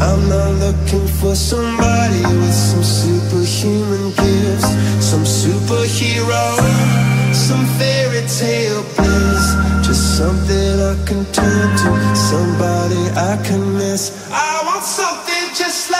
I'm not looking for somebody with some superhuman gifts, some superhero, some fairy tale bliss. Just something I can turn to, somebody I can miss. I want something just like.